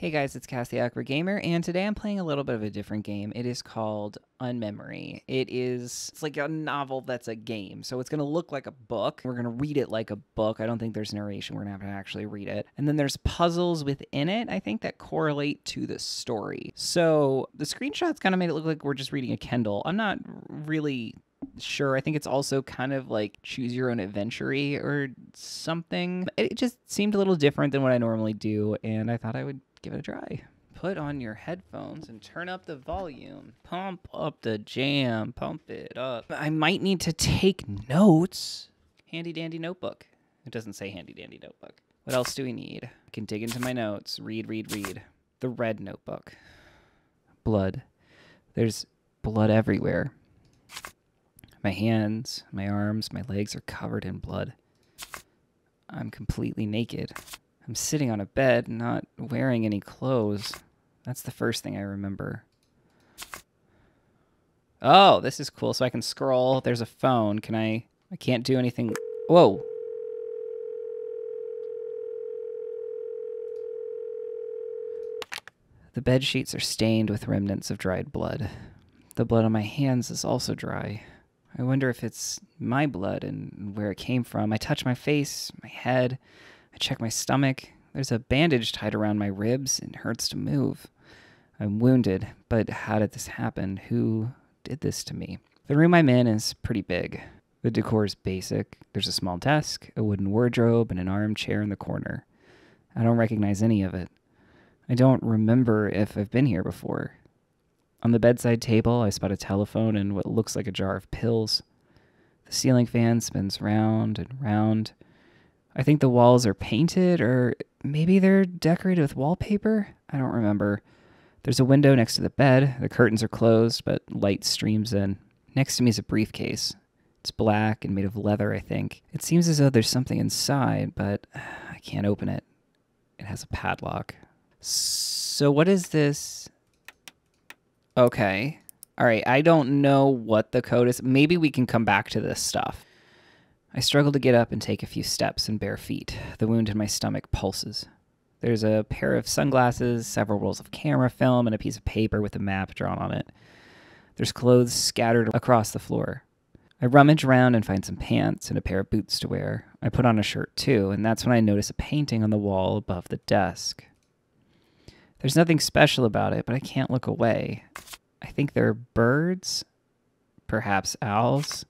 Hey guys, it's Cass the Gamer, and today I'm playing a little bit of a different game. It is called Unmemory. It is it's like a novel that's a game, so it's gonna look like a book. We're gonna read it like a book. I don't think there's narration. We're gonna have to actually read it, and then there's puzzles within it. I think that correlate to the story. So the screenshots kind of made it look like we're just reading a Kindle. I'm not really sure. I think it's also kind of like choose your own adventure or something. It just seemed a little different than what I normally do, and I thought I would give it a try. Put on your headphones and turn up the volume. Pump up the jam. Pump it up. I might need to take notes. Handy dandy notebook. It doesn't say handy dandy notebook. What else do we need? I can dig into my notes. Read, read, read. The red notebook. Blood. There's blood everywhere. My hands, my arms, my legs are covered in blood. I'm completely naked. I'm sitting on a bed, not wearing any clothes. That's the first thing I remember. Oh, this is cool. So I can scroll. There's a phone. Can I... I can't do anything... Whoa. The bed sheets are stained with remnants of dried blood. The blood on my hands is also dry. I wonder if it's my blood and where it came from. I touch my face, my head. Check my stomach. There's a bandage tied around my ribs. It hurts to move. I'm wounded, but how did this happen? Who did this to me? The room I'm in is pretty big. The decor is basic. There's a small desk, a wooden wardrobe, and an armchair in the corner. I don't recognize any of it. I don't remember if I've been here before. On the bedside table, I spot a telephone and what looks like a jar of pills. The ceiling fan spins round and round. I think the walls are painted, or maybe they're decorated with wallpaper. I don't remember. There's a window next to the bed. The curtains are closed, but light streams in. Next to me is a briefcase. It's black and made of leather, I think. It seems as though there's something inside, but I can't open it. It has a padlock. So, what is this? Okay. All right. I don't know what the code is. Maybe we can come back to this stuff. I struggle to get up and take a few steps in bare feet. The wound in my stomach pulses. There's a pair of sunglasses, several rolls of camera film, and a piece of paper with a map drawn on it. There's clothes scattered across the floor. I rummage around and find some pants and a pair of boots to wear. I put on a shirt too, and that's when I notice a painting on the wall above the desk. There's nothing special about it, but I can't look away. I think they're birds, perhaps owls.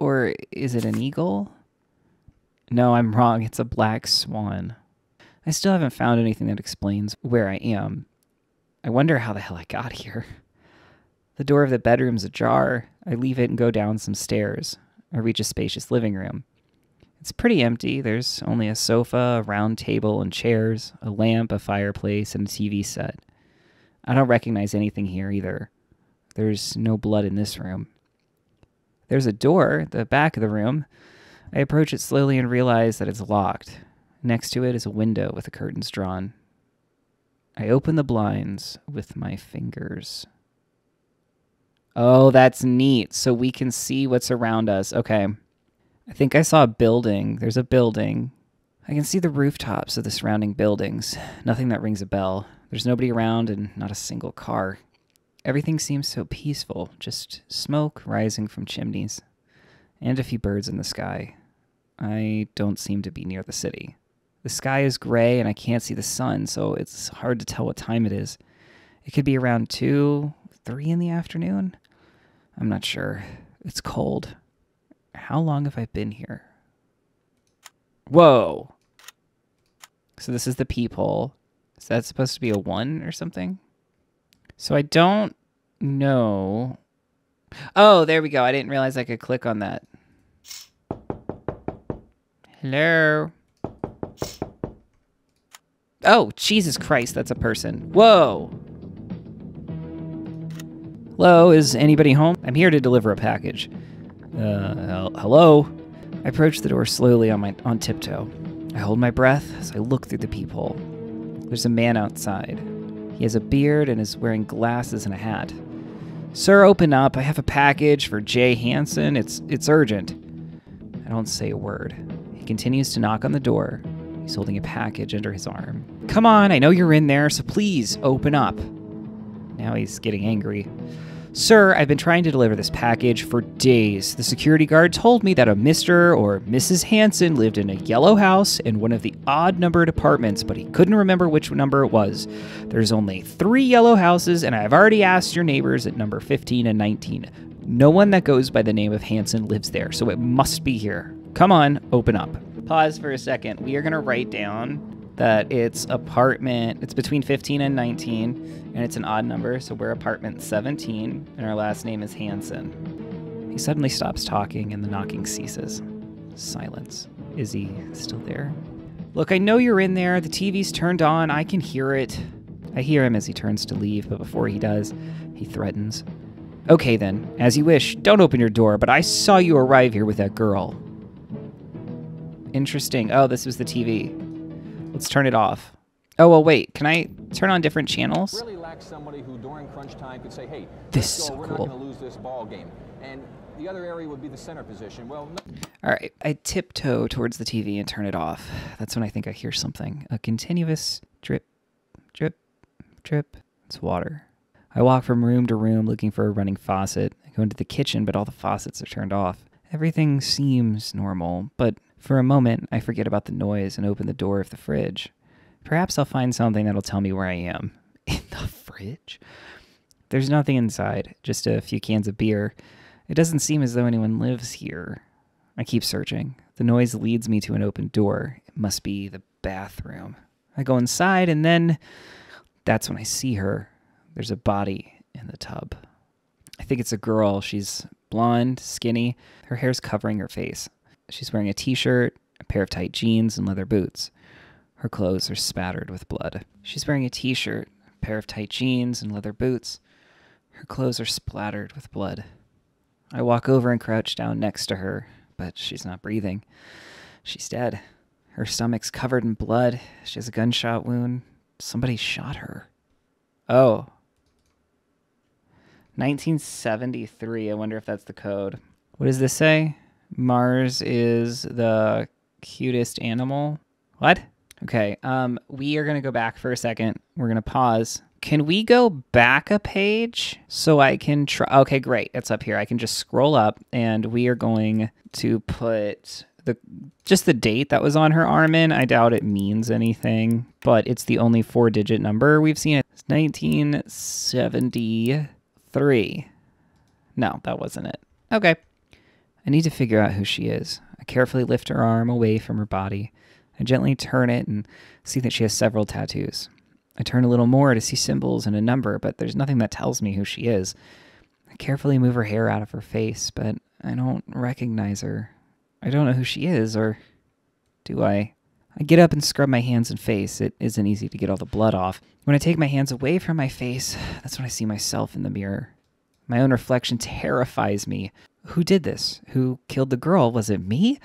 Or is it an eagle? No, I'm wrong. It's a black swan. I still haven't found anything that explains where I am. I wonder how the hell I got here. The door of the bedroom's ajar. I leave it and go down some stairs. I reach a spacious living room. It's pretty empty. There's only a sofa, a round table, and chairs, a lamp, a fireplace, and a TV set. I don't recognize anything here either. There's no blood in this room. There's a door, at the back of the room. I approach it slowly and realize that it's locked. Next to it is a window with the curtains drawn. I open the blinds with my fingers. Oh, that's neat. So we can see what's around us. Okay. I think I saw a building. There's a building. I can see the rooftops of the surrounding buildings. Nothing that rings a bell. There's nobody around and not a single car. Everything seems so peaceful, just smoke rising from chimneys, and a few birds in the sky. I don't seem to be near the city. The sky is gray and I can't see the sun, so it's hard to tell what time it is. It could be around 2, 3 in the afternoon. I'm not sure. It's cold. How long have I been here? Whoa. So this is the peephole. Is that supposed to be a 1 or something? So I don't know. Oh, there we go. I didn't realize I could click on that. Hello. Oh, Jesus Christ, that's a person. Whoa. Hello, is anybody home? I'm here to deliver a package. Uh, hello? I approach the door slowly on my on tiptoe. I hold my breath as I look through the peephole. There's a man outside. He has a beard and is wearing glasses and a hat. Sir, open up. I have a package for Jay Hansen. It's it's urgent. I don't say a word. He continues to knock on the door. He's holding a package under his arm. Come on, I know you're in there, so please open up. Now he's getting angry. Sir, I've been trying to deliver this package for days. The security guard told me that a Mr. or Mrs. Hanson lived in a yellow house in one of the odd numbered apartments, but he couldn't remember which number it was. There's only three yellow houses, and I've already asked your neighbors at number 15 and 19. No one that goes by the name of Hanson lives there, so it must be here. Come on, open up. Pause for a second. We are going to write down that it's apartment, it's between 15 and 19, and it's an odd number, so we're apartment 17, and our last name is Hanson. He suddenly stops talking, and the knocking ceases. Silence. Is he still there? Look, I know you're in there. The TV's turned on. I can hear it. I hear him as he turns to leave, but before he does, he threatens. Okay, then, as you wish. Don't open your door, but I saw you arrive here with that girl. Interesting. Oh, this was the TV. Let's turn it off. Oh, well, wait. Can I turn on different channels? Really lack somebody who during crunch time could say, hey, This is so we're cool. not going to lose this ball game. And the other area would be the center position. Well, no, All right. I tiptoe towards the TV and turn it off. That's when I think I hear something. A continuous drip, drip, drip. It's water. I walk from room to room looking for a running faucet. I go into the kitchen, but all the faucets are turned off. Everything seems normal, but for a moment, I forget about the noise and open the door of the fridge. Perhaps I'll find something that'll tell me where I am. In the fridge? There's nothing inside, just a few cans of beer. It doesn't seem as though anyone lives here. I keep searching. The noise leads me to an open door. It must be the bathroom. I go inside, and then that's when I see her. There's a body in the tub. I think it's a girl. She's blonde, skinny. Her hair's covering her face. She's wearing a t shirt, a pair of tight jeans, and leather boots. Her clothes are spattered with blood. She's wearing a t shirt, a pair of tight jeans, and leather boots. Her clothes are splattered with blood. I walk over and crouch down next to her, but she's not breathing. She's dead. Her stomach's covered in blood. She has a gunshot wound. Somebody shot her. Oh. 1973. I wonder if that's the code. What does this say? Mars is the cutest animal. What? Okay. Um, we are gonna go back for a second. We're gonna pause. Can we go back a page so I can try? Okay, great. It's up here. I can just scroll up, and we are going to put the just the date that was on her arm in. I doubt it means anything, but it's the only four-digit number we've seen. It's 1973. No, that wasn't it. Okay. I need to figure out who she is. I carefully lift her arm away from her body. I gently turn it and see that she has several tattoos. I turn a little more to see symbols and a number, but there's nothing that tells me who she is. I carefully move her hair out of her face, but I don't recognize her. I don't know who she is, or do I? I get up and scrub my hands and face. It isn't easy to get all the blood off. When I take my hands away from my face, that's when I see myself in the mirror. My own reflection terrifies me. Who did this? Who killed the girl? Was it me?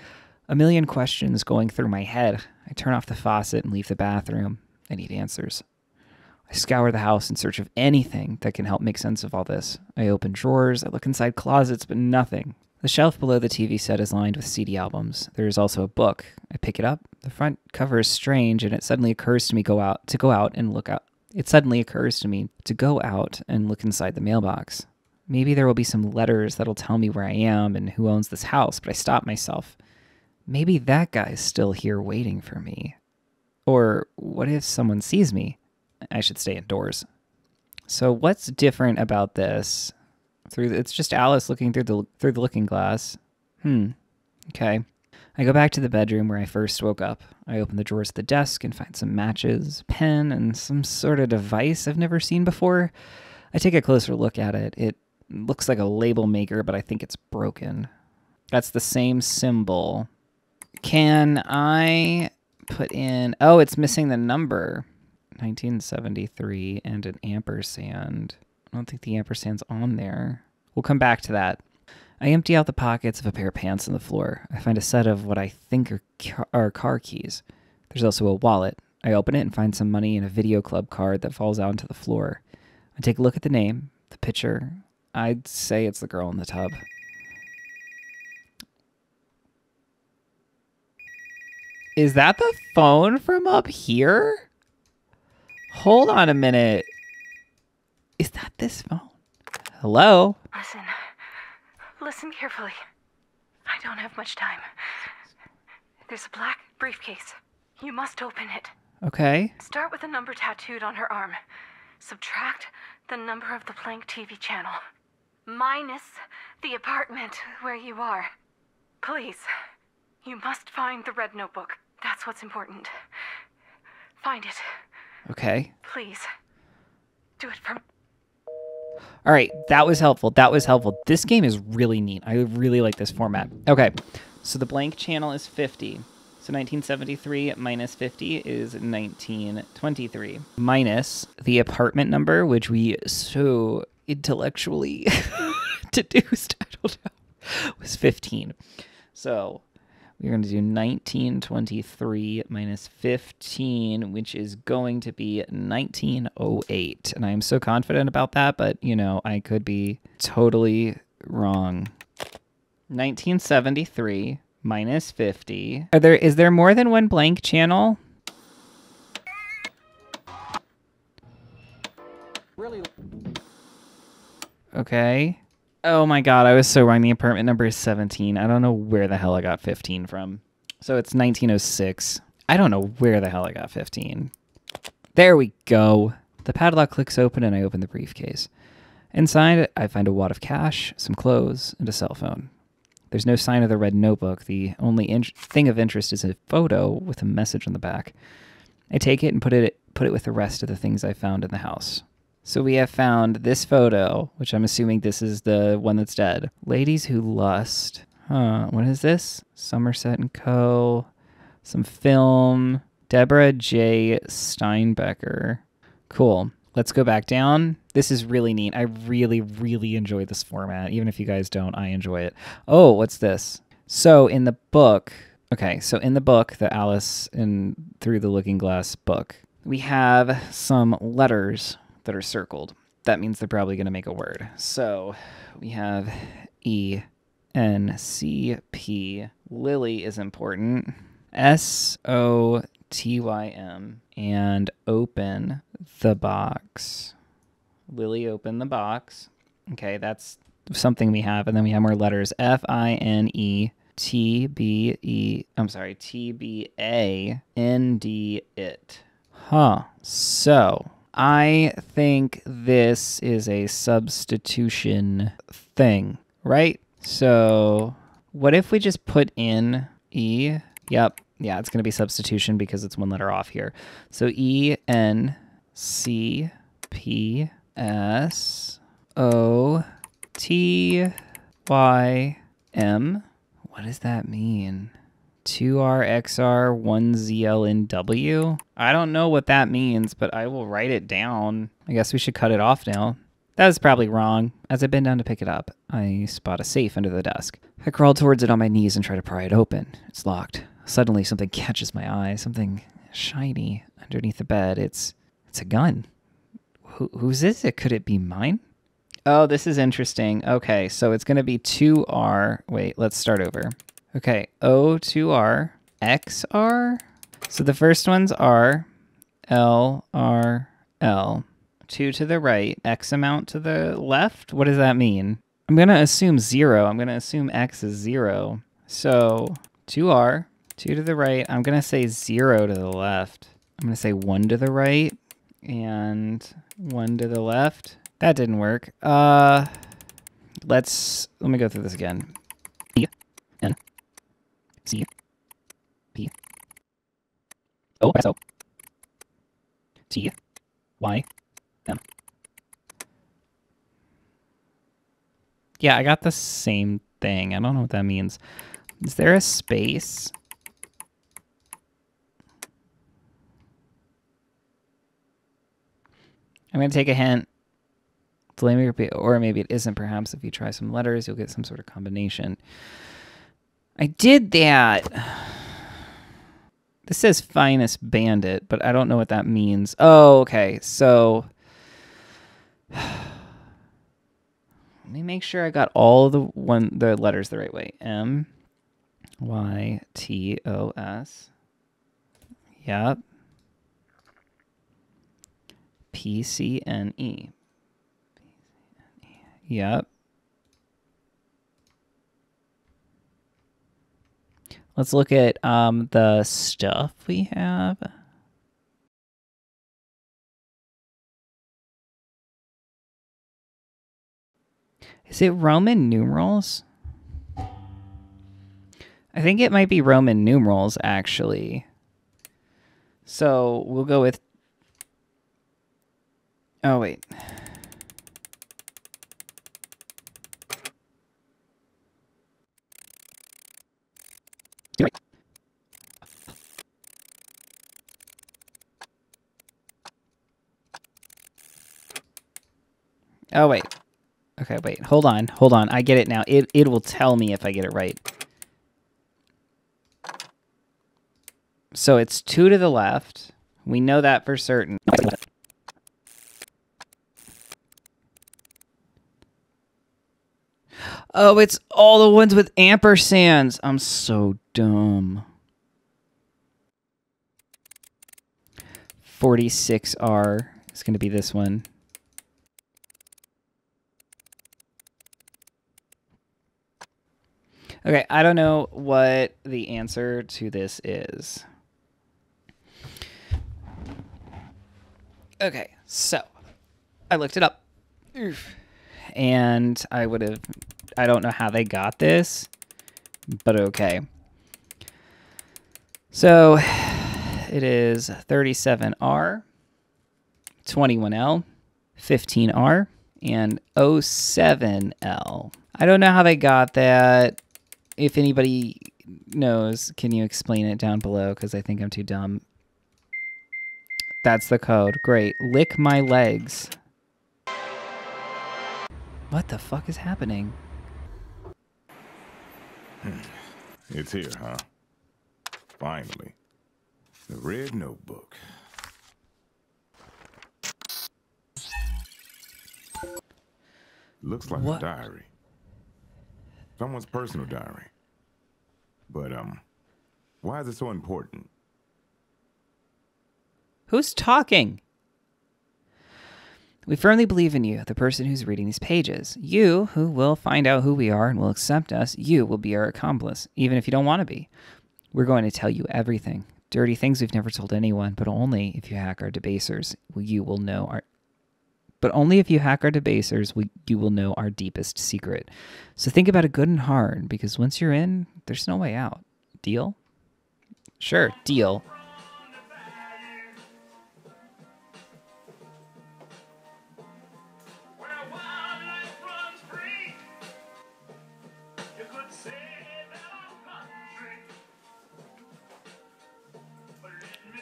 A million questions going through my head. I turn off the faucet and leave the bathroom. I need answers. I scour the house in search of anything that can help make sense of all this. I open drawers, I look inside closets, but nothing. The shelf below the TV set is lined with CD albums. There is also a book. I pick it up. The front cover is strange, and it suddenly occurs to me go out to go out and look out. It suddenly occurs to me to go out and look inside the mailbox. Maybe there will be some letters that'll tell me where I am and who owns this house, but I stop myself. Maybe that guy's still here waiting for me. Or what if someone sees me? I should stay indoors. So what's different about this? Through the, it's just Alice looking through the through the looking glass. Hmm. Okay. I go back to the bedroom where I first woke up. I open the drawers of the desk and find some matches, pen, and some sort of device I've never seen before. I take a closer look at it. It looks like a label maker, but I think it's broken. That's the same symbol. Can I put in? Oh, it's missing the number. 1973 and an ampersand. I don't think the ampersand's on there. We'll come back to that. I empty out the pockets of a pair of pants on the floor. I find a set of what I think are, car- are car keys. There's also a wallet. I open it and find some money and a video club card that falls out onto the floor. I take a look at the name, the picture. I'd say it's the girl in the tub. Is that the phone from up here? Hold on a minute. Is that this phone? Hello? Listen. Listen carefully. I don't have much time. There's a black briefcase. You must open it. Okay. Start with the number tattooed on her arm. Subtract the number of the blank TV channel. Minus the apartment where you are. Please. You must find the red notebook. That's what's important. Find it. Okay. Please. Do it for All right, that was helpful. That was helpful. This game is really neat. I really like this format. Okay, so the blank channel is 50. So 1973 minus 50 is 1923. Minus the apartment number, which we so intellectually deduced, I don't know, was 15. So we're going to do 1923 minus 15, which is going to be 1908. And I am so confident about that, but you know, I could be totally wrong. 1973 minus 50. Are there is there more than one blank channel? Really, Okay. Oh my god, I was so wrong. The apartment number is 17. I don't know where the hell I got 15 from. So it's 1906. I don't know where the hell I got 15. There we go. The padlock clicks open and I open the briefcase. Inside, I find a wad of cash, some clothes, and a cell phone. There's no sign of the red notebook. The only in- thing of interest is a photo with a message on the back. I take it and put it put it with the rest of the things I found in the house. So we have found this photo, which I'm assuming this is the one that's dead. Ladies Who Lust. Huh, what is this? Somerset and Co. Some film. Deborah J. Steinbecker. Cool. Let's go back down. This is really neat. I really, really enjoy this format. Even if you guys don't, I enjoy it. Oh, what's this? So in the book, okay, so in the book, the Alice in Through the Looking Glass book, we have some letters that are circled. That means they're probably going to make a word. So we have E N C P. Lily is important. S O T Y M. And open the box. Lily, open the box. Okay, that's something we have. And then we have more letters F I N E T B E. I'm sorry, T B A N D it. Huh. So I think this is a substitution thing, right? So what if we just put in E? Yep. Yeah, it's going to be substitution because it's one letter off here. So E N C P S O T Y M. What does that mean? 2RXR 1ZLNW? I don't know what that means, but I will write it down. I guess we should cut it off now. That is probably wrong. As I bend down to pick it up, I spot a safe under the desk. I crawl towards it on my knees and try to pry it open. It's locked. Suddenly, something catches my eye. Something shiny underneath the bed. It's it's a gun. Who, whose is it? Could it be mine? Oh, this is interesting. Okay, so it's going to be 2R. Wait, let's start over. Okay, O, 2R, XR. So the first ones are L, R, L. Two to the right, X amount to the left. What does that mean? I'm going to assume zero. I'm going to assume X is zero. So 2R, two to the right. I'm going to say zero to the left. I'm going to say one to the right and one to the left. That didn't work. Uh, let's, let me go through this again. E, N, C, P, O, S, O, T, Y, M. Yeah, I got the same thing. I don't know what that means. Is there a space? I'm going to take a hint. Or maybe it isn't. Perhaps if you try some letters, you'll get some sort of combination. I did that. This says finest bandit, but I don't know what that means. Oh, okay. So let me make sure I got all the one the letters the right way. M Y T O S. Yep. PCNE. Yep. Let's look at um, the stuff we have. Is it Roman numerals? I think it might be Roman numerals, actually. So we'll go with. Oh, wait. Oh, wait. Okay, wait. Hold on. Hold on. I get it now. It, it will tell me if I get it right. So it's two to the left. We know that for certain. Oh, it's all the ones with ampersands. I'm so dumb. 46R is going to be this one. Okay, I don't know what the answer to this is. Okay, so I looked it up. And I would have, I don't know how they got this, but okay. So it is 37R, 21L, 15R, and 07L. I don't know how they got that. If anybody knows, can you explain it down below? Because I think I'm too dumb. That's the code. Great. Lick my legs. What the fuck is happening? It's here, huh? Finally. The red notebook. Looks like What? a diary. Someone's personal diary. But, um, why is it so important? Who's talking? We firmly believe in you, the person who's reading these pages. You, who will find out who we are and will accept us, you will be our accomplice, even if you don't want to be. We're going to tell you everything. Dirty things we've never told anyone, but only if you hack our debasers, you will know our. But only if you hack our debasers, we, you will know our deepest secret. So think about it good and hard, because once you're in, there's no way out. Deal? Sure, deal.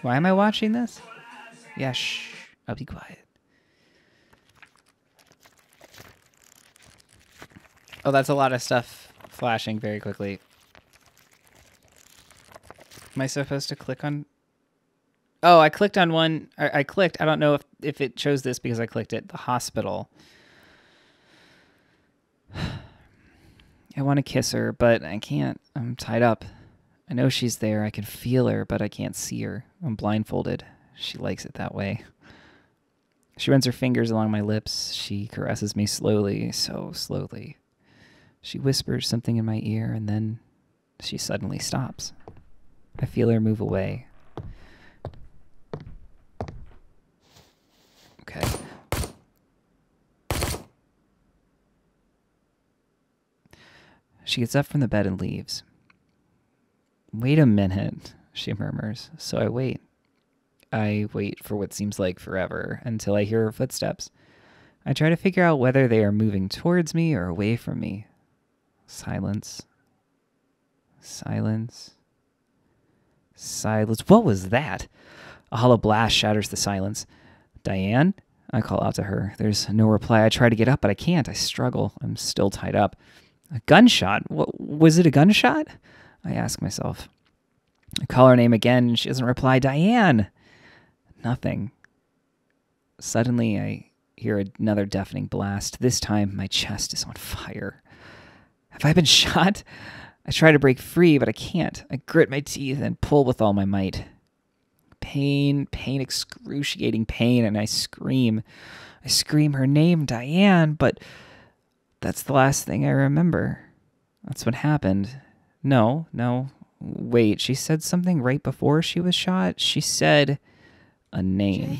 Why am I watching this? Yeah, shh. I'll be quiet. Oh, that's a lot of stuff flashing very quickly. Am I supposed to click on? Oh, I clicked on one. I, clicked. I don't know if if it chose this because I clicked it. The hospital. I want to kiss her, but I can't. I'm tied up. I know she's there. I can feel her, but I can't see her. I'm blindfolded. She likes it that way. She runs her fingers along my lips. She caresses me slowly, so slowly. She whispers something in my ear, and then she suddenly stops. I feel her move away. Okay. She gets up from the bed and leaves. Wait a minute, she murmurs. So I wait. I wait for what seems like forever until I hear her footsteps. I try to figure out whether they are moving towards me or away from me. Silence. Silence. Silence. What was that? A hollow blast shatters the silence. Diane? I call out to her. There's no reply. I try to get up, but I can't. I struggle. I'm still tied up. A gunshot? What, was it a gunshot? I ask myself. I call her name again, and she doesn't reply. Diane! Nothing. Suddenly, I hear another deafening blast. This time, my chest is on fire. Have I been shot? I try to break free, but I can't. I grit my teeth and pull with all my might. pain, pain, excruciating pain, and I scream. I scream her name, Diane, but that's the last thing I remember. That's what happened. No, no. Wait, she said something right before she was shot. She said a name.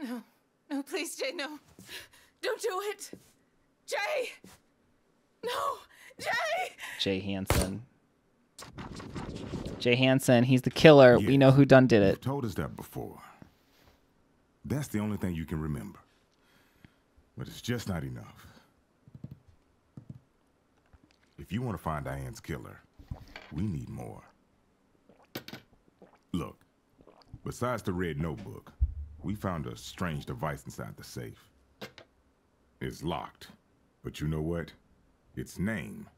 No, no, please, Jay, no. Don't do it. Jay! No! Jay! Jay Hansen. Jay Hansen, he's the killer. We know who done did You've it. told us that before. That's the only thing you can remember. But it's just not enough. If you want to find Diane's killer, we need more. Look, besides the red notebook, we found a strange device inside the safe. It's locked, but you know what? Its name,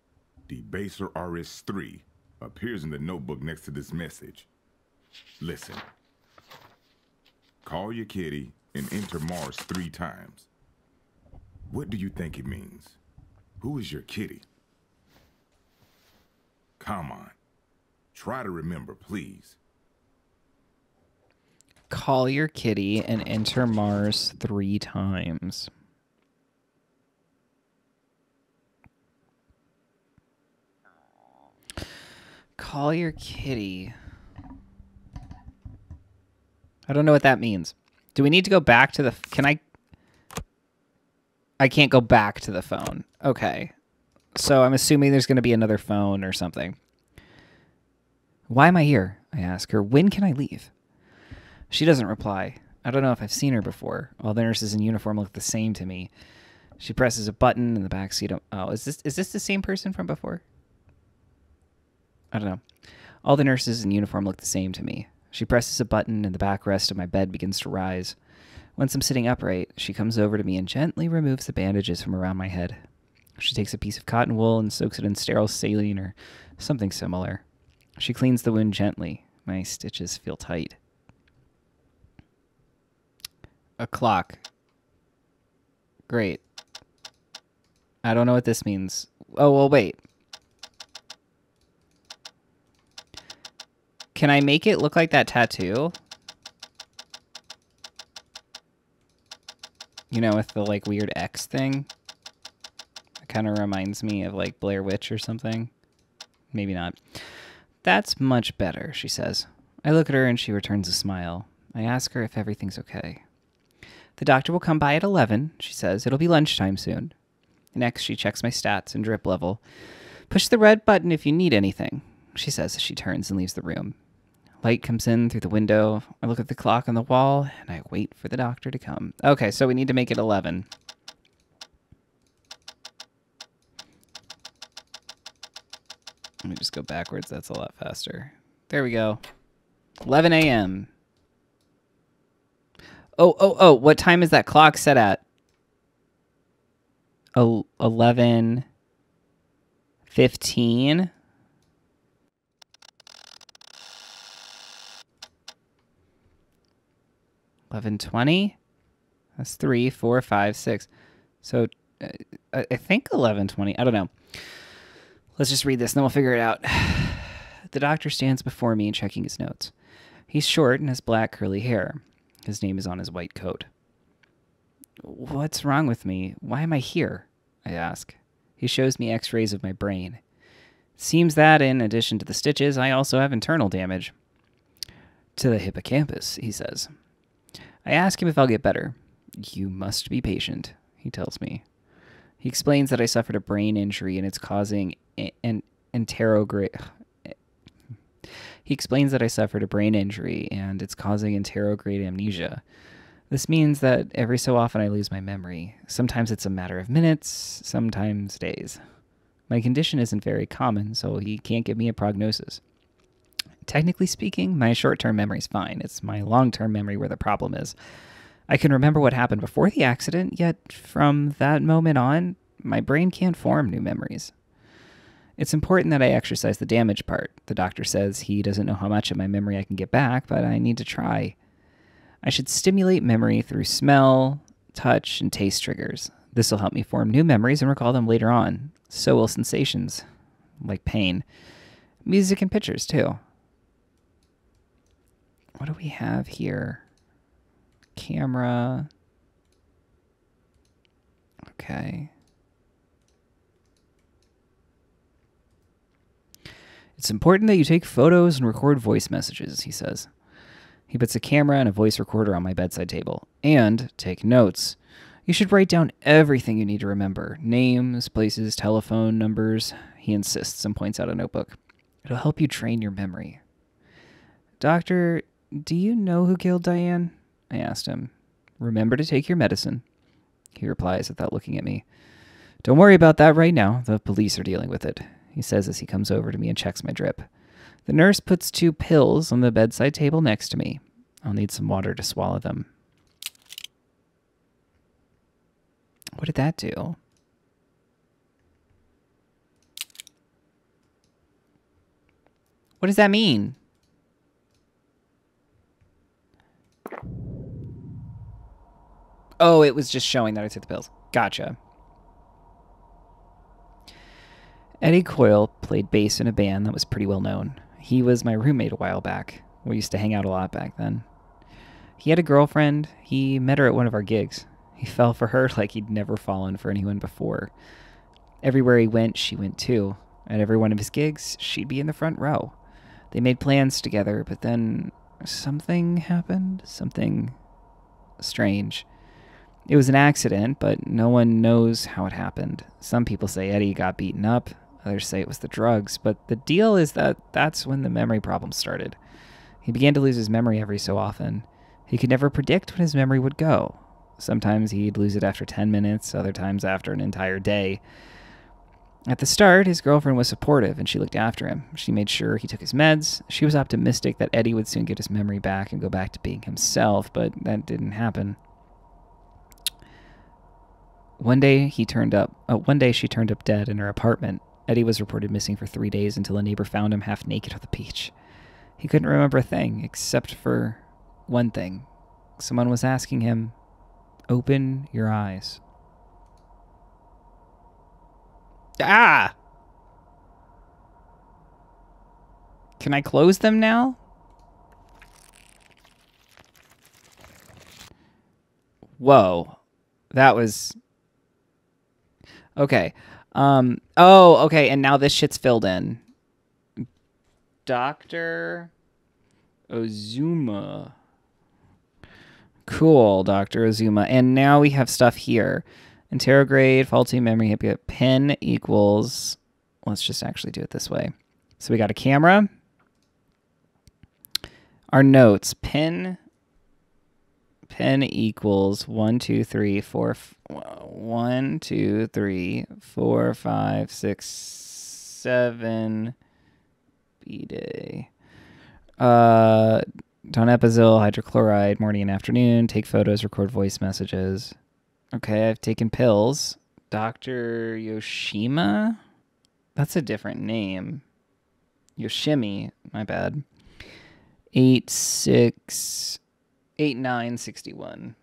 Debaser RS3, appears in the notebook next to this message. Listen. Call your kitty and enter Mars three times. What do you think it means? Who is your kitty? Come on. Try to remember, please. Call your kitty and enter Mars three times. Call your kitty. I don't know what that means. Do we need to go back to the. Can I. I can't go back to the phone. Okay. So I'm assuming there's going to be another phone or something. Why am I here? I ask her. When can I leave? She doesn't reply. I don't know if I've seen her before. All the nurses in uniform look the same to me. She presses a button in the back seat. Of, oh, is this is this the same person from before? I don't know. All the nurses in uniform look the same to me. She presses a button and the backrest of my bed begins to rise. Once I'm sitting upright, she comes over to me and gently removes the bandages from around my head. She takes a piece of cotton wool and soaks it in sterile saline or something similar. She cleans the wound gently. My stitches feel tight. A clock. Great. I don't know what this means. Oh, well, wait. Can I make it look like that tattoo? You know, with the like weird X thing? Kind of reminds me of like Blair Witch or something. Maybe not. That's much better, she says. I look at her and she returns a smile. I ask her if everything's okay. The doctor will come by at 11, she says. It'll be lunchtime soon. Next, she checks my stats and drip level. Push the red button if you need anything, she says as she turns and leaves the room. Light comes in through the window. I look at the clock on the wall and I wait for the doctor to come. Okay, so we need to make it 11. Let me just go backwards. That's a lot faster. There we go. 11 a.m. Oh, oh, oh. What time is that clock set at? El- 11 15 11 20 that's three, four, five, six. So uh, I think 11 20. I don't know. Let's just read this and then we'll figure it out. The doctor stands before me checking his notes. He's short and has black curly hair. His name is on his white coat. What's wrong with me? Why am I here? I ask. He shows me x rays of my brain. Seems that, in addition to the stitches, I also have internal damage. To the hippocampus, he says. I ask him if I'll get better. You must be patient, he tells me. He explains that I suffered a brain injury and it's causing an anterograde. He explains that I suffered a brain injury and it's causing anterograde amnesia. This means that every so often I lose my memory. Sometimes it's a matter of minutes, sometimes days. My condition isn't very common, so he can't give me a prognosis. Technically speaking, my short term memory's fine. It's my long term memory where the problem is. I can remember what happened before the accident, yet from that moment on, my brain can't form new memories. It's important that I exercise the damage part. The doctor says he doesn't know how much of my memory I can get back, but I need to try. I should stimulate memory through smell, touch, and taste triggers. This will help me form new memories and recall them later on. So will sensations, like pain. Music and pictures, too. What do we have here? Camera. Okay. It's important that you take photos and record voice messages, he says. He puts a camera and a voice recorder on my bedside table. And take notes. You should write down everything you need to remember names, places, telephone numbers. He insists and points out a notebook. It'll help you train your memory. Doctor, do you know who killed Diane? I asked him. Remember to take your medicine. He replies without looking at me. Don't worry about that right now. The police are dealing with it, he says as he comes over to me and checks my drip. The nurse puts two pills on the bedside table next to me. I'll need some water to swallow them. What did that do? What does that mean? Oh, it was just showing that I took the pills. Gotcha. Eddie Coyle played bass in a band that was pretty well known. He was my roommate a while back. We used to hang out a lot back then. He had a girlfriend. He met her at one of our gigs. He fell for her like he'd never fallen for anyone before. Everywhere he went, she went too. At every one of his gigs, she'd be in the front row. They made plans together, but then something happened. Something strange. It was an accident, but no one knows how it happened. Some people say Eddie got beaten up, others say it was the drugs, but the deal is that that's when the memory problems started. He began to lose his memory every so often. He could never predict when his memory would go. Sometimes he'd lose it after 10 minutes, other times after an entire day. At the start, his girlfriend was supportive and she looked after him. She made sure he took his meds. She was optimistic that Eddie would soon get his memory back and go back to being himself, but that didn't happen. One day he turned up. Uh, one day she turned up dead in her apartment. Eddie was reported missing for three days until a neighbor found him half naked on the beach. He couldn't remember a thing except for one thing. Someone was asking him, "Open your eyes." Ah! Can I close them now? Whoa. That was Okay. Um oh, okay, and now this shit's filled in. Dr. Ozuma. Cool, Dr. Ozuma. And now we have stuff here. Anterograde, faulty memory, hip pen equals let's just actually do it this way. So we got a camera. Our notes, pin pen equals one, two, three, four, one, two, three, four, five, six, seven. B day. Uh, donepezil, hydrochloride, morning and afternoon. Take photos, record voice messages. Okay, I've taken pills. Dr. Yoshima? That's a different name. Yoshimi, my bad. Eight six eight nine sixty one.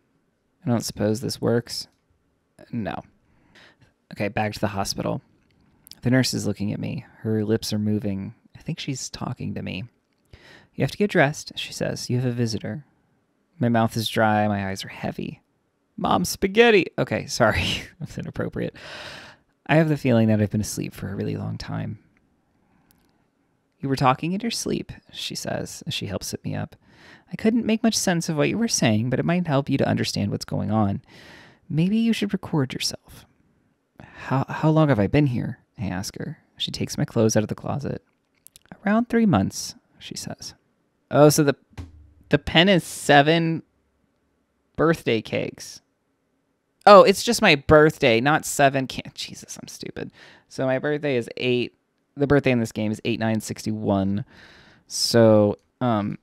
I don't suppose this works. No. Okay, back to the hospital. The nurse is looking at me. Her lips are moving. I think she's talking to me. You have to get dressed, she says. You have a visitor. My mouth is dry, my eyes are heavy. Mom, spaghetti. Okay, sorry. That's inappropriate. I have the feeling that I've been asleep for a really long time. You were talking in your sleep, she says as she helps sit me up. I couldn't make much sense of what you were saying, but it might help you to understand what's going on. Maybe you should record yourself. How, how long have I been here? I ask her. She takes my clothes out of the closet. Around three months, she says. Oh, so the the pen is seven birthday cakes. Oh, it's just my birthday, not seven. Can't Jesus, I'm stupid. So my birthday is eight. The birthday in this game is eight nine sixty one. So um,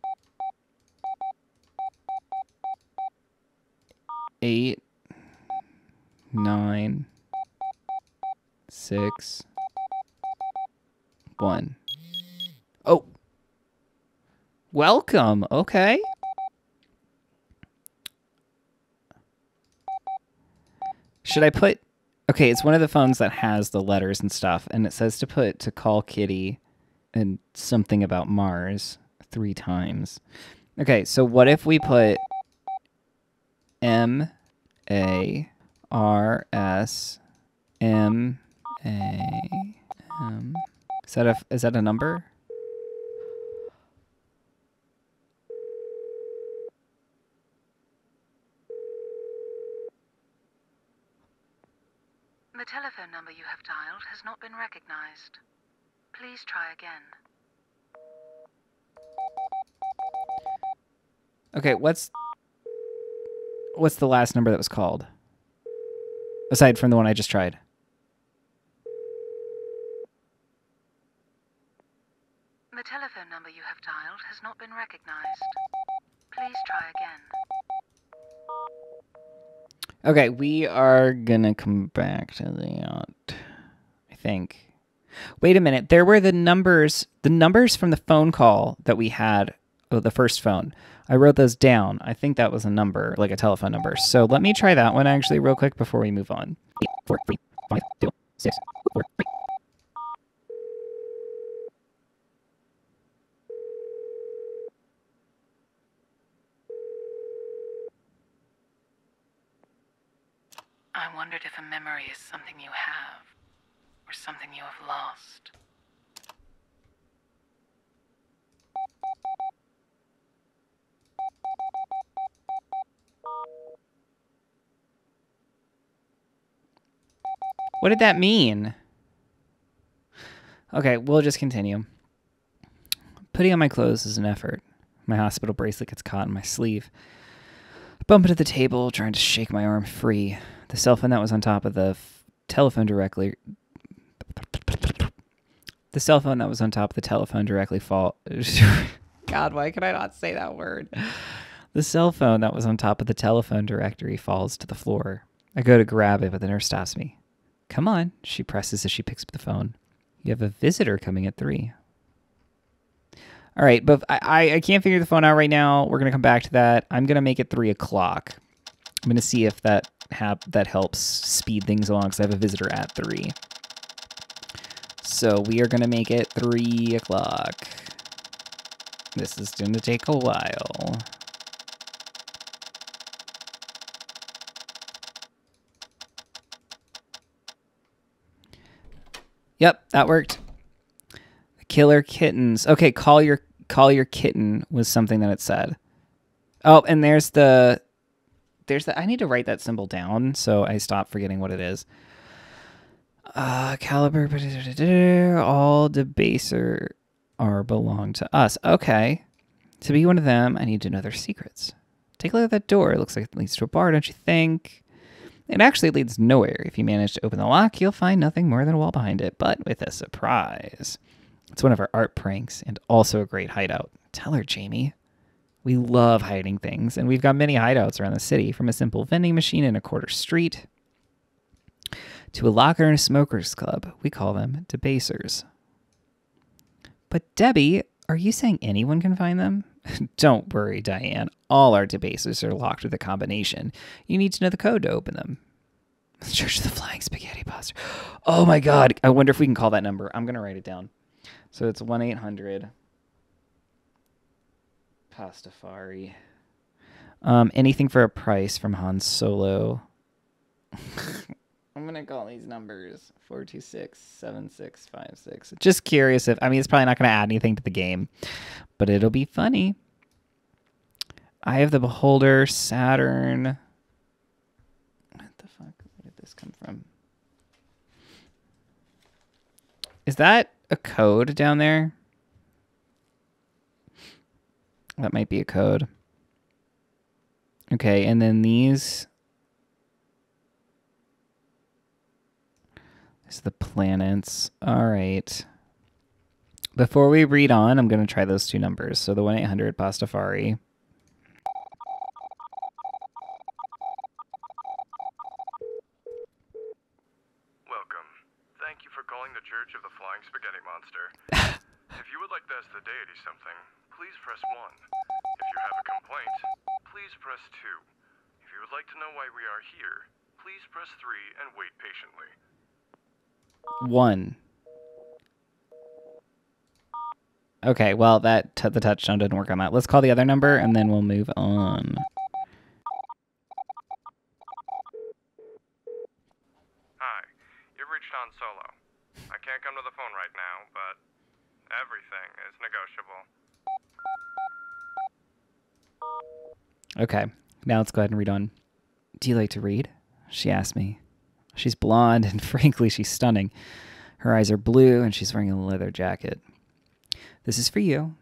eight nine six one. Oh, welcome. Okay. Should I put? Okay, it's one of the phones that has the letters and stuff, and it says to put to call Kitty and something about Mars three times. Okay, so what if we put M A R S M A M? Is that a is that a number? The telephone number you have dialed has not been recognized. Please try again. Okay, what's what's the last number that was called? Aside from the one I just tried. The telephone number you have dialed has not been recognized. Please try again. Okay, we are gonna come back to that. I think. Wait a minute. There were the numbers, the numbers from the phone call that we had, oh, the first phone. I wrote those down. I think that was a number, like a telephone number. So let me try that one actually, real quick, before we move on. Eight, four, three, five, two, six, four, three. I wondered if a memory is something you have, or something you have lost. What did that mean? Okay, we'll just continue. Putting on my clothes is an effort. My hospital bracelet gets caught in my sleeve. I bump into the table, trying to shake my arm free. The cell phone that was on top of the telephone directly. The cell phone that was on top of the telephone directly fall. God, why could I not say that word? The cell phone that was on top of the telephone directory falls to the floor. I go to grab it, but the nurse stops me. Come on, she presses as she picks up the phone. You have a visitor coming at three. All right, but I, I, can't figure the phone out right now. We're gonna come back to that. I'm gonna make it three o'clock. I'm gonna see if that hap- that helps speed things along because I have a visitor at three. So we are gonna make it three o'clock. This is gonna take a while. Yep, that worked. Killer kittens. Okay, call your call your kitten was something that it said. Oh, and there's the there's the I need to write that symbol down so I stop forgetting what it is. Uh caliber all debaser are belong to us. Okay. To be one of them, I need to know their secrets. Take a look at that door. It looks like it leads to a bar, don't you think? It actually leads nowhere. If you manage to open the lock, you'll find nothing more than a wall behind it, but with a surprise. It's one of our art pranks and also a great hideout. Tell her, Jamie. We love hiding things, and we've got many hideouts around the city, from a simple vending machine in a quarter street to a locker in a smoker's club. We call them debasers. But Debbie, are you saying anyone can find them? Don't worry, Diane. All our debasers are locked with a combination. You need to know the code to open them. Church of the Flying Spaghetti Pasta. Oh my god. I wonder if we can call that number. I'm going to write it down. So it's 1 800 Pastafari. Um, anything for a price from Han Solo. I'm gonna call these numbers 426 7656. Just curious if I mean it's probably not gonna add anything to the game, but it'll be funny. I have the Beholder, Saturn. What the fuck? Where did this come from? Is that a code down there? That might be a code. Okay, and then these Is the planets. All right. Before we read on, I'm going to try those two numbers. So the 1 800 Pastafari. Welcome. Thank you for calling the Church of the Flying Spaghetti Monster. if you would like to ask the deity something, please press 1. If you have a complaint, please press 2. If you would like to know why we are here, please press 3 and wait patiently. One. Okay, well that t- the touchdown didn't work on that. Let's call the other number and then we'll move on. Hi, you've reached Han Solo. I can't come to the phone right now, but everything is negotiable. Okay, now let's go ahead and read on. Do you like to read? She asked me. She's blonde and frankly, she's stunning. Her eyes are blue and she's wearing a leather jacket. This is for you,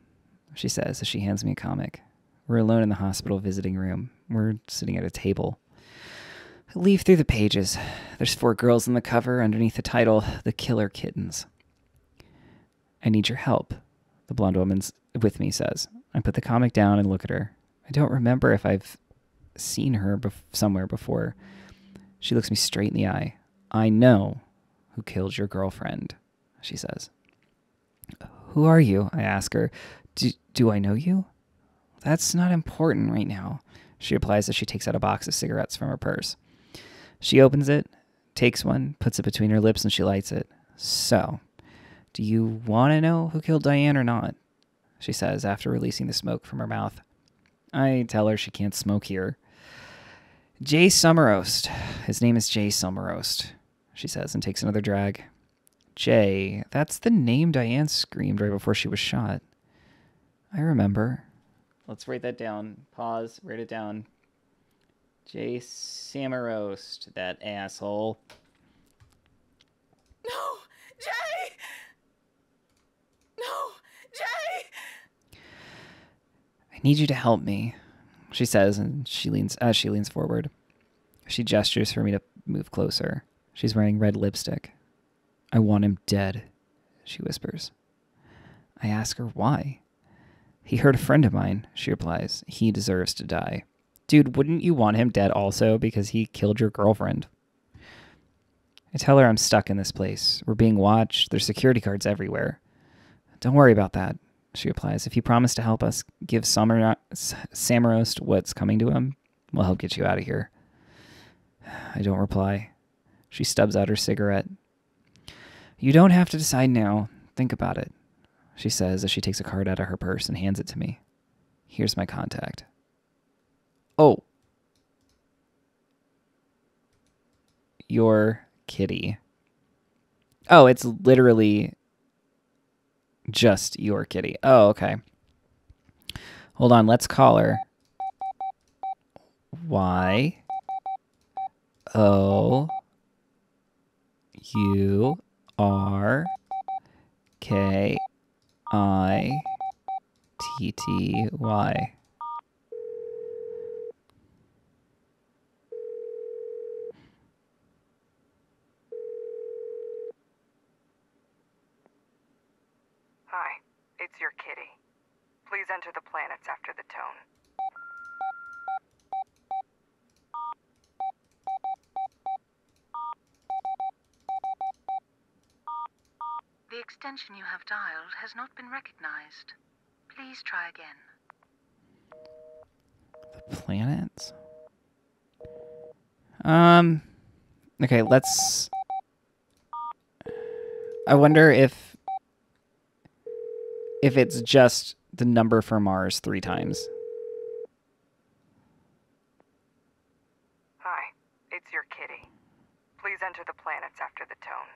she says as she hands me a comic. We're alone in the hospital visiting room. We're sitting at a table. I leaf through the pages. There's four girls on the cover underneath the title, The Killer Kittens. I need your help, the blonde woman with me says. I put the comic down and look at her. I don't remember if I've seen her bef- somewhere before. She looks me straight in the eye. I know who killed your girlfriend, she says. Who are you? I ask her. Do, do I know you? That's not important right now, she replies as she takes out a box of cigarettes from her purse. She opens it, takes one, puts it between her lips, and she lights it. So, do you want to know who killed Diane or not? She says after releasing the smoke from her mouth. I tell her she can't smoke here. Jay Summeroast. His name is Jay Summeroast, she says and takes another drag. Jay, that's the name Diane screamed right before she was shot. I remember. Let's write that down. Pause, write it down. Jay Summeroast, that asshole. No! Jay! No! Jay! I need you to help me, she says, and she leans as she leans forward. She gestures for me to move closer. She's wearing red lipstick. I want him dead, she whispers. I ask her why. He hurt a friend of mine, she replies. He deserves to die. Dude, wouldn't you want him dead also because he killed your girlfriend? I tell her I'm stuck in this place. We're being watched. There's security guards everywhere. Don't worry about that, she replies. If you promise to help us give Summer, Samarost what's coming to him, we'll help get you out of here. I don't reply. She stubs out her cigarette. You don't have to decide now. Think about it, she says as she takes a card out of her purse and hands it to me. Here's my contact. Oh. Your kitty. Oh, it's literally just your kitty. Oh, okay. Hold on, let's call her. Y O U R K I T T Y. Hi, it's your kitty. Please enter the planets after the tone. The extension you have dialed has not been recognized. Please try again. The planets. Um. Okay, let's. I wonder if if it's just the number for Mars three times. Hi, it's your kitty. Please enter the planets after the tone.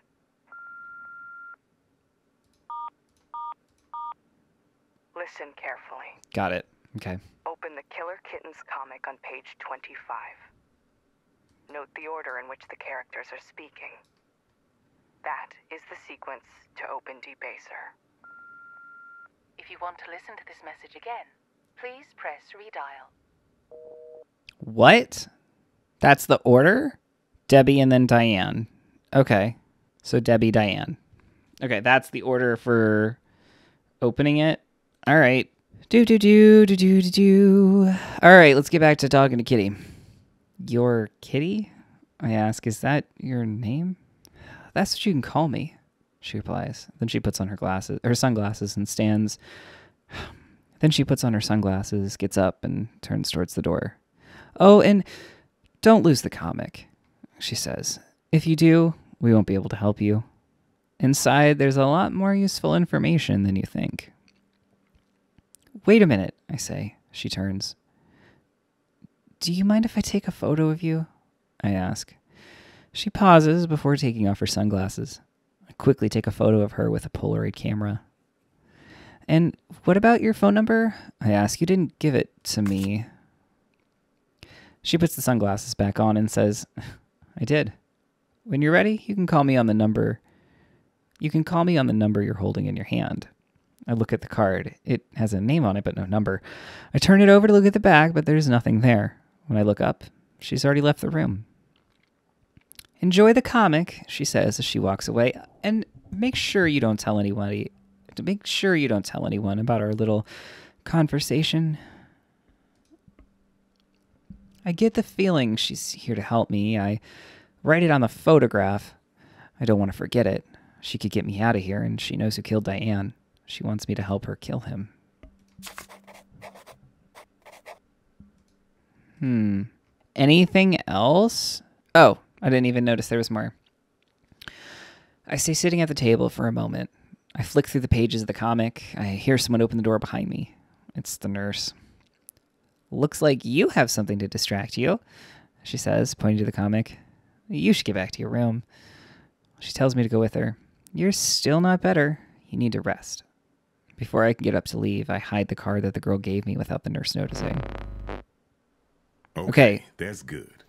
Listen carefully. Got it. Okay. Open the Killer Kittens comic on page 25. Note the order in which the characters are speaking. That is the sequence to open Debaser. If you want to listen to this message again, please press redial. What? That's the order? Debbie and then Diane. Okay. So Debbie, Diane. Okay, that's the order for opening it. All right. Do do do do do do do. All right, let's get back to talking to Kitty. Your Kitty? I ask, is that your name? That's what you can call me, she replies. Then she puts on her glasses, her sunglasses and stands. Then she puts on her sunglasses, gets up, and turns towards the door. Oh, and don't lose the comic, she says. If you do, we won't be able to help you. Inside, there's a lot more useful information than you think. Wait a minute, I say. She turns. Do you mind if I take a photo of you? I ask. She pauses before taking off her sunglasses. Quickly take a photo of her with a Polaroid camera. And what about your phone number? I ask. You didn't give it to me. She puts the sunglasses back on and says, I did. When you're ready, you can call me on the number. You can call me on the number you're holding in your hand. I look at the card. It has a name on it, but no number. I turn it over to look at the back, but there's nothing there. When I look up, she's already left the room. Enjoy the comic, she says as she walks away, and make sure you don't tell anybody. To make sure you don't tell anyone about our little conversation. I get the feeling she's here to help me. I write it on the photograph. I don't want to forget it. She could get me out of here, and she knows who killed Diane. She wants me to help her kill him. Hmm. Anything else? Oh, I didn't even notice there was more. I stay sitting at the table for a moment. I flick through the pages of the comic. I hear someone open the door behind me. It's the nurse. Looks like you have something to distract you, she says, pointing to the comic. You should get back to your room. She tells me to go with her. You're still not better. You need to rest. Before I can get up to leave, I hide the card that the girl gave me without the nurse noticing. Okay. That's good.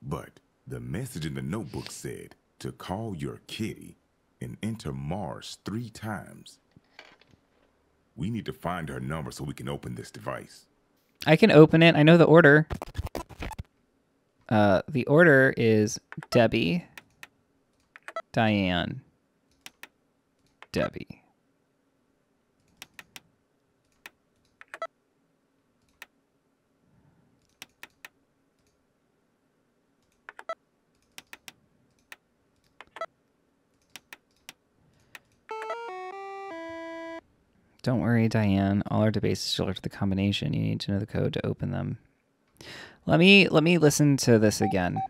But the message in the notebook said to call your kitty and enter Mars three times. We need to find her number so we can open this device. I can open it. I know the order. Uh, the order is Debbie, Diane, Debbie. Don't worry, Diane. All our debates still are to the combination. You need to know the code to open them. Let me let me listen to this again.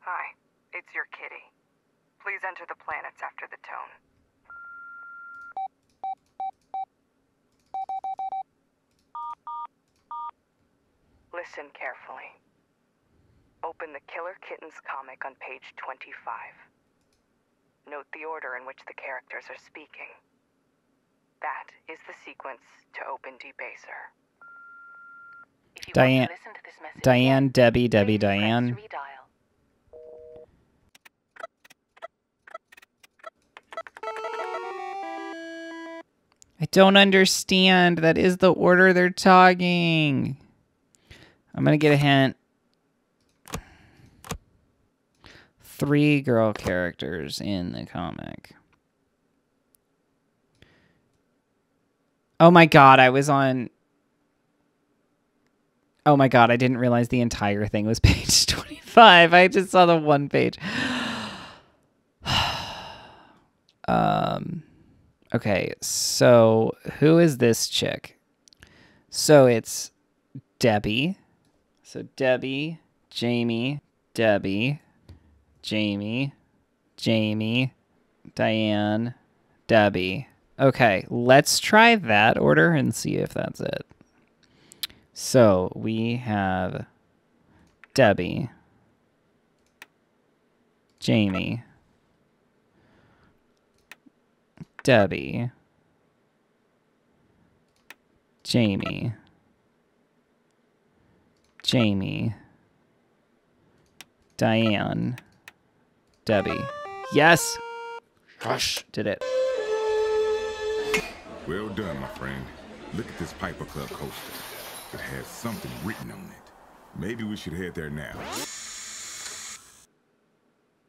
Hi, it's your kitty. Please enter the planets after the tone. Listen carefully. Open the Killer Kittens comic on page 25. Note the order in which the characters are speaking. That is the sequence to open Debaser. If you Diane- to to this message Diane, Debbie, Debbie, Diane. I don't understand. That is the order they're talking. I'm gonna get a hint. Three girl characters in the comic. Oh my god, I was on. Oh my god, I didn't realize the entire thing was page 25. I just saw the one page. um. Okay, so who is this chick? So it's Debbie. So Debbie, Jamie, Debbie, Jamie, Jamie, Diane, Debbie. Okay, let's try that order and see if that's it. So we have Debbie, Jamie, Debbie, Jamie, Jamie, Diane, Debbie. Yes! Hush! Did it. Well done, my friend. Look at this Piper Club coaster. It has something written on it. Maybe we should head there now.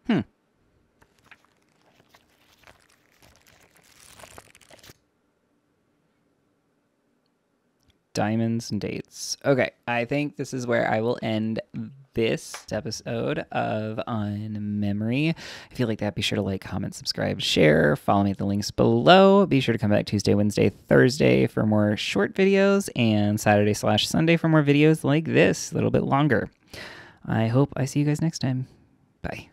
Hmm. Diamonds and dates. Okay, I think this is where I will end this episode of Unmemory. If you like that, be sure to like, comment, subscribe, share, follow me at the links below. Be sure to come back Tuesday, Wednesday, Thursday for more short videos, and Saturday slash Sunday for more videos like this, a little bit longer. I hope I see you guys next time. Bye.